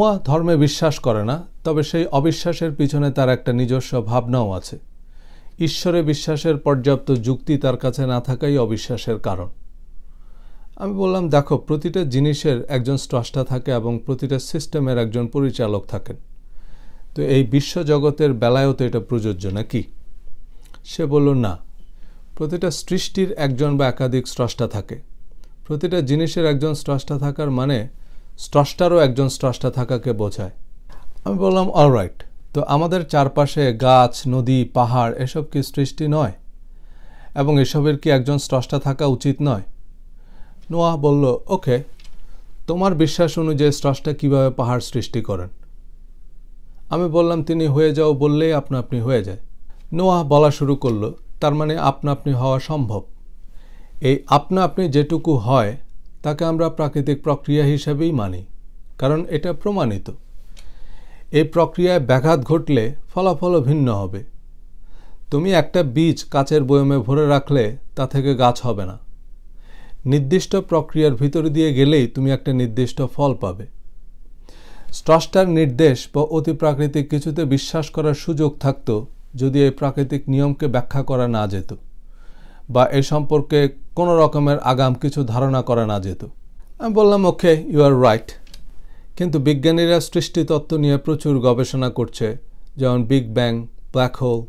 নোয়া ধর্মে বিশ্বাস করে না, তবে সেই অবিশ্বাসের পিছনে তার একটা নিজস্ব ভাবনাও আছে। ঈশ্বরে বিশ্বাসের পর্যাপ্ত যুক্তি তার কাছে না থাকাই অবিশ্বাসের কারণ। আমি বললাম, দেখো, প্রতিটা জিনিসের একজন স্রষ্টা থাকে এবং প্রতিটা সিস্টেমের একজন পরিচালক থাকেন। তো এই বিশ্বজগতের বেলায়ও তো এটা প্রযোজ্য নাকি? সে বলল, না। প্রতিটা সৃষ্টির একজন বা একাধিক স্রষ্টা থাকে। প্রতিটা জিনিসের একজন স্রষ্টা থাকার মানে স্রষ্টারও একজন স্রষ্টা থাকাকে বোঝায়। আমি বললাম অলরাইট তো আমাদের চারপাশে গাছ, নদী, পাহাড়, এসব কি সৃষ্টি নয়? এবং এসবের কি একজন স্রষ্টা থাকা উচিত নয়? নোয়া বলল ওকে তোমার বিশ্বাস অনুযায়ী স্রষ্টা কীভাবে পাহাড় সৃষ্টি করেন? আমি বললাম, তিনি হয়ে যাও বললেই আপনা আপনি হয়ে যায়। নোয়া বলা শুরু করল, তার মানে আপনা আপনি হওয়া সম্ভব। এই আপনা আপনি যেটুকু হয় তাকে আমরা প্রাকৃতিক প্রক্রিয়া হিসেবেই মানি, কারণ এটা প্রমাণিত। এই প্রক্রিয়ায় ব্যাঘাত ঘটলে ফলাফলও ভিন্ন হবে। তুমি একটা বীজ কাচের বয়মে ভরে রাখলে তা থেকে গাছ হবে না। নির্দিষ্ট প্রক্রিয়ার ভিতর দিয়ে গেলেই তুমি একটা নির্দিষ্ট ফল পাবে। স্রষ্টার নির্দেশ বা অতি প্রাকৃতিক কিছুতে বিশ্বাস করার সুযোগ থাকত যদি এই প্রাকৃতিক নিয়মকে ব্যাখ্যা করা না যেত। বা এ সম্পর্কে কোনো রকমের আগাম কিছু ধারণা করা না যেত আমি বললাম, ওকে ইউ আর রাইট কিন্তু বিজ্ঞানীরা সৃষ্টিতত্ত্ব নিয়ে প্রচুর গবেষণা করছে, যেমন বিগ ব্যাং ব্ল্যাক হোল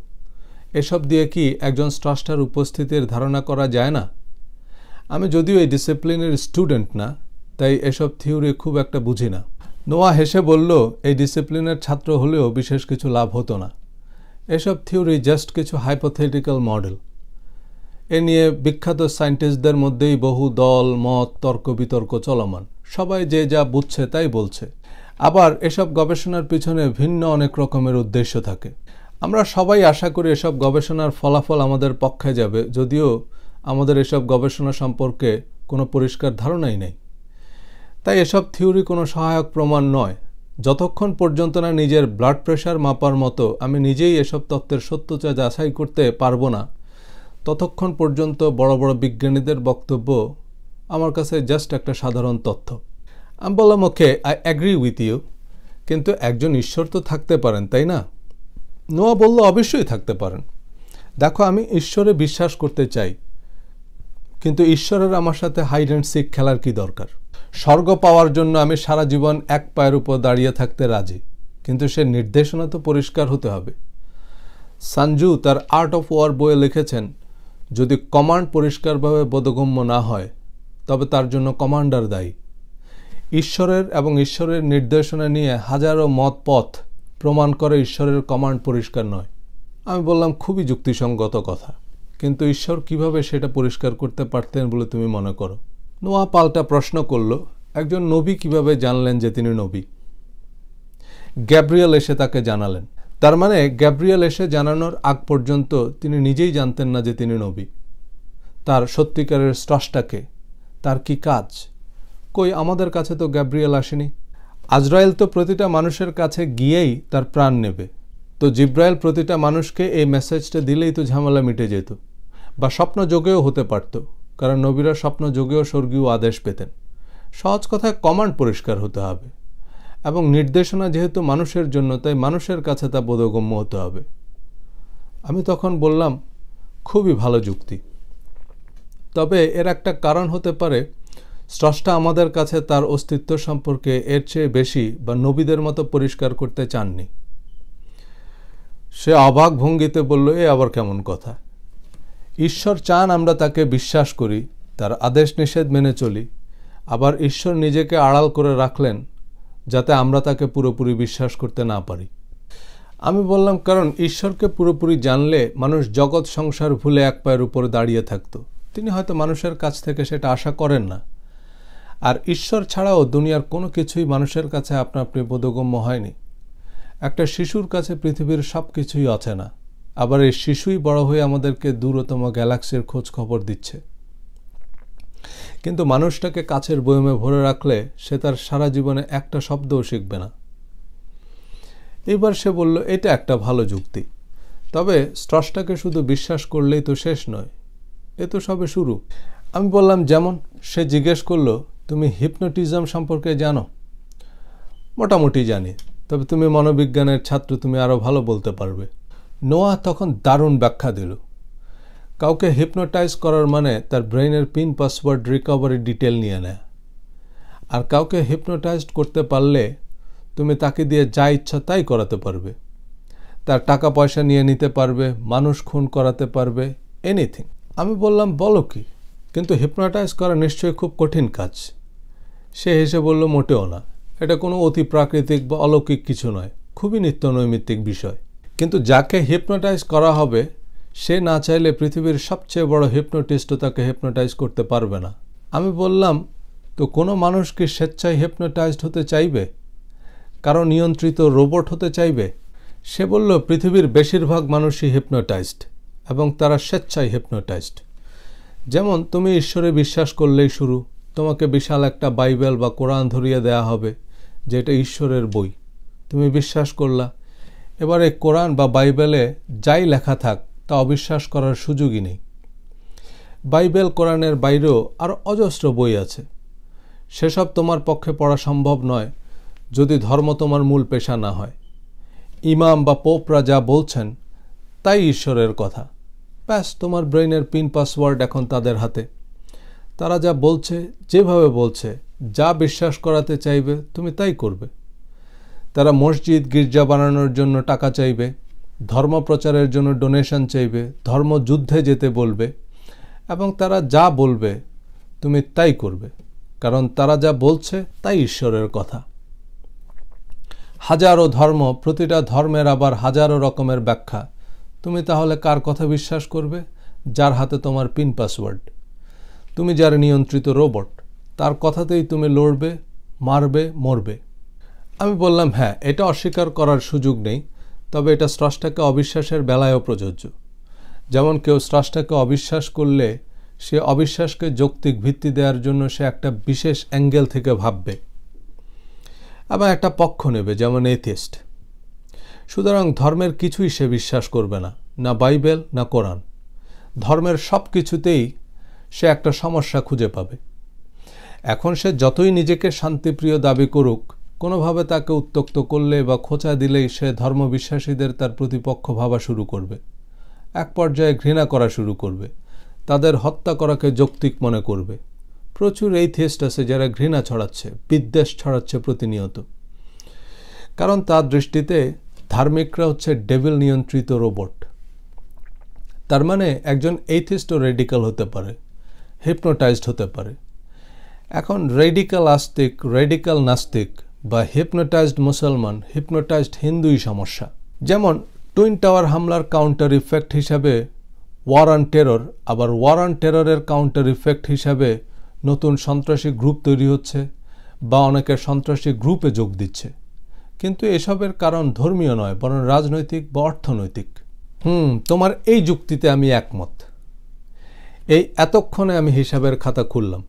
এসব দিয়ে কি একজন স্রষ্টার উপস্থিতির ধারণা করা যায় না? আমি যদিও এই ডিসিপ্লিনের স্টুডেন্ট না, তাই এসব থিওরি খুব একটা বুঝি না। নোয়া হেসে বলল, এই ডিসিপ্লিনের ছাত্র হলেও বিশেষ কিছু লাভ হতো না। এসব থিওরি জাস্ট কিছু হাইপোথেটিক্যাল মডেল এ নিয়ে বিখ্যাত সায়েন্টিস্টদের মধ্যেই বহু দল, মত, তর্ক, বিতর্ক চলমান। সবাই যে যা বুঝছে তাই বলছে। আবার এসব গবেষণার পিছনে ভিন্ন অনেক রকমের উদ্দেশ্য থাকে। আমরা সবাই আশা করি এসব গবেষণার ফলাফল আমাদের পক্ষে যাবে, যদিও আমাদের এসব গবেষণা সম্পর্কে কোনো পরিষ্কার ধারণাই নেই। তাই এসব থিওরি কোনো সহায়ক প্রমাণ নয়। যতক্ষণ পর্যন্ত না নিজের ব্লাড প্রেশার মাপার মতো আমি নিজেই এসব তত্ত্বের সত্যতা যাচাই করতে পারব না ততক্ষণ পর্যন্ত বড় বড় বিজ্ঞানীদের বক্তব্য আমার কাছে জাস্ট একটা সাধারণ তথ্য। আমি বললাম okay I agree with you কিন্তু একজন ঈশ্বর তো থাকতে পারেন, তাই না? নোয়া বলল, অবশ্যই থাকতে পারেন। দেখো, আমি ঈশ্বরে বিশ্বাস করতে চাই, কিন্তু ঈশ্বরের আমার সাথে হাইড অ্যান্ড সিক খেলার কি দরকার? স্বর্গ পাওয়ার জন্য আমি সারা জীবন এক পায়ের উপর দাঁড়িয়ে থাকতে রাজি, কিন্তু সে নির্দেশনা তো পরিষ্কার হতে হবে। সঞ্জু তার আর্ট অফ ওয়ার বইয়ে লিখেছেন যদি কমান্ড পরিষ্কারভাবে বোধগম্য না হয়, তবে তার জন্য কমান্ডার দায়ী। ঈশ্বরের এবং ঈশ্বরের নির্দেশনা নিয়ে হাজারো মত পথ প্রমাণ করে ঈশ্বরের কমান্ড পরিষ্কার নয়। আমি বললাম, খুবই যুক্তিসঙ্গত কথা। কিন্তু ঈশ্বর কীভাবে সেটা পরিষ্কার করতে পারতেন বলে তুমি মনে করো? নোয়া পাল্টা প্রশ্ন করল, একজন নবী কীভাবে জানলেন যে তিনি নবী? গ্যাব্রিয়েল এসে তাকে জানালেন তার মানে গ্যাব্রিয়েল এসে জানানোর আগ পর্যন্ত তিনি নিজেই জানতেন না যে তিনি নবী। তার সত্যিকারের স্রষ্টাকে, তার কি কাজ? কই আমাদের কাছে তো গ্যাব্রিয়েল আসেনি। আজরায়েল তো প্রতিটা মানুষের কাছে গিয়েই তার প্রাণ নেবে। তো জিব্রায়েল প্রতিটা মানুষকে এই মেসেজটা দিলেই তো ঝামেলা মিটে যেত। বা স্বপ্ন যোগেও হতে পারত, কারণ নবীরা স্বপ্ন যোগেও স্বর্গীয় আদেশ পেতেন। সহজ কথায় কমান্ড পরিষ্কার হতে হবে। এবং নির্দেশনা যেহেতু মানুষের জন্য, তাই মানুষের কাছে তা বোধগম্য হতে হবে। আমি তখন বললাম, খুবই ভালো যুক্তি। তবে এর একটা কারণ হতে পারে, স্রষ্টা আমাদের কাছে তার অস্তিত্ব সম্পর্কে এর চেয়ে বেশি বা নবীদের মতো পরিষ্কার করতে চাননি। সে অবাক ভঙ্গিতে বলল, এ আবার কেমন কথা? ঈশ্বর চান আমরা তাকে বিশ্বাস করি, তার আদেশ নিষেধ মেনে চলি। আবার ঈশ্বর নিজেকে আড়াল করে রাখলেন যাতে আমরা তাকে পুরোপুরি বিশ্বাস করতে না পারি। আমি বললাম, কারণ ঈশ্বরকে পুরোপুরি জানলে মানুষ জগৎ সংসার ভুলে এক পায়ের উপরে দাঁড়িয়ে থাকত। তিনি হয়তো মানুষের কাছ থেকে সেটা আশা করেন না। আর ঈশ্বর ছাড়াও দুনিয়ার কোনো কিছুই মানুষের কাছে আপনা আপনি বোধগম্য হয়নি। একটা শিশুর কাছে পৃথিবীর সব কিছুই আছে না আবার এই শিশুই বড় হয়ে আমাদেরকে দূরতম গ্যালাক্সির খোঁজ খবর দিচ্ছে। কিন্তু মানুষটাকে কাছের বয়মে ভরে রাখলে সে তার সারা জীবনে একটা শব্দও শিখবে না। এবার সে বলল, এটা একটা ভালো যুক্তি। তবে স্রষ্টাকে শুধু বিশ্বাস করলেই তো শেষ নয়। এ তো সবে শুরু। আমি বললাম, যেমন সে জিজ্ঞেস করল, তুমি হিপনোটিজম সম্পর্কে জানো? মোটামুটি জানি। তবে তুমি মনোবিজ্ঞানের ছাত্র, তুমি আরও ভালো বলতে পারবে। নোয়া তখন দারুণ ব্যাখ্যা দিল। কাউকে হিপনোটাইজ করার মানে তার ব্রেইনের পিন পাসওয়ার্ড রিকভারি ডিটেল নিয়ে নেয়। আর কাউকে হিপনোটাইজড করতে পারলে তুমি তাকে দিয়ে যা ইচ্ছা তাই করাতে পারবে। তার টাকা পয়সা নিয়ে নিতে পারবে, মানুষ খুন করাতে পারবে এনিথিং আমি বললাম, বলো কি? কিন্তু হিপনোটাইজ করা নিশ্চয়ই খুব কঠিন কাজ। সে হেসে বলল, মোটেও না। এটা কোনো অতি প্রাকৃতিক বা অলৌকিক কিছু নয়। খুবই নিত্য নৈমিত্তিক বিষয়। কিন্তু যাকে হিপনোটাইজ করা হবে সে না চাইলে পৃথিবীর সবচেয়ে বড় হিপনোটিস্টও তাকে হিপনোটাইজ করতে পারবে না। আমি বললাম, তো কোনো মানুষ কি স্বেচ্ছায় হিপনোটাইজড হতে চাইবে? কারও নিয়ন্ত্রিত রোবট হতে চাইবে? সে বলল, পৃথিবীর বেশিরভাগ মানুষই হিপনোটাইজড এবং তারা স্বেচ্ছায় হিপনোটাইজড যেমন, তুমি ঈশ্বরে বিশ্বাস করলেই শুরু। তোমাকে বিশাল একটা বাইবেল বা কোরআন ধরিয়ে দেয়া হবে, যেটা ঈশ্বরের বই। তুমি বিশ্বাস করলা। এবারে কোরআন বা বাইবেলে যাই লেখা থাক তা অবিশ্বাস করার সুযোগই নেই। বাইবেল কোরআনের বাইরেও আরও অজস্র বই আছে। সেসব তোমার পক্ষে পড়া সম্ভব নয়, যদি ধর্ম তোমার মূল পেশা না হয়। ইমাম বা পোপরা যা বলছেন, তাই ঈশ্বরের কথা। ব্যাস, তোমার ব্রেইনের পিন পাসওয়ার্ড এখন তাদের হাতে। তারা যা বলছে, যেভাবে বলছে, যা বিশ্বাস করাতে চাইবে, তুমি তাই করবে। তারা মসজিদ, গির্জা বানানোর জন্য টাকা চাইবে ধর্ম প্রচারের জন্য ডোনেশন চাইবে, ধর্ম যুদ্ধে যেতে বলবে, এবং তারা যা বলবে, তুমি তাই করবে। কারণ তারা যা বলছে, তাই ঈশ্বরের কথা। হাজারো ধর্ম, প্রতিটা ধর্মের আবার হাজারো রকমের ব্যাখ্যা। তুমি তাহলে কার কথা বিশ্বাস করবে? যার হাতে তোমার পিন পাসওয়ার্ড তুমি যার নিয়ন্ত্রিত রোবট তার কথাতেই তুমি লড়বে, মারবে, মরবে। আমি বললাম হ্যাঁ এটা অস্বীকার করার সুযোগ নেই। তবে এটা স্রষ্টাকে অবিশ্বাসের বেলায়ও প্রযোজ্য। যেমন কেউ স্রষ্টাকে অবিশ্বাস করলে সে অবিশ্বাসকে যৌক্তিক ভিত্তি দেওয়ার জন্য সে একটা বিশেষ অ্যাঙ্গেল থেকে ভাববে। আবার একটা পক্ষ নেবে, যেমন এথিস্ট। সুতরাং ধর্মের কিছুই সে বিশ্বাস করবে না না বাইবেল, না কোরআন। ধর্মের সব কিছুতেই সে একটা সমস্যা খুঁজে পাবে। এখন সে যতই নিজেকে শান্তিপ্রিয় দাবি করুক কোনোভাবে তাকে উত্তক্ত করলে বা খোঁচা দিলেই সে ধর্মবিশ্বাসীদের তার প্রতিপক্ষ ভাবা শুরু করবে। এক পর্যায়ে ঘৃণা করা শুরু করবে। তাদের হত্যা করাকে যৌক্তিক মনে করবে। প্রচুর এই থিয়েস্ট আছে যারা ঘৃণা ছড়াচ্ছে, বিদ্বেষ ছড়াচ্ছে প্রতিনিয়ত। কারণ তার দৃষ্টিতে ধার্মিকরা হচ্ছে ডেভিল নিয়ন্ত্রিত রোবট তার মানে একজন এইথিস্টও রেডিক্যাল হতে পারে হিপনোটাইজড হতে পারে। এখন রেডিক্যাল আস্তিক রেডিক্যাল নাস্তিক বা হিপনোটাইজড মুসলমান হিপনোটাইজড হিন্দুই সমস্যা। যেমন টুইন টাওয়ার হামলার কাউন্টার ইফেক্ট হিসাবে ওয়ার অন টেরর আবার ওয়ার অন টেররের কাউন্টার ইফেক্ট হিসাবে নতুন সন্ত্রাসী গ্রুপ তৈরি হচ্ছে বা অনেকে সন্ত্রাসী গ্রুপে যোগ দিচ্ছে। কিন্তু এসবের কারণ ধর্মীয় নয়, বরং রাজনৈতিক বা অর্থনৈতিক। হুম, তোমার এই যুক্তিতে আমি একমত। এই এতক্ষণে আমি হিসাবের খাতা খুললাম।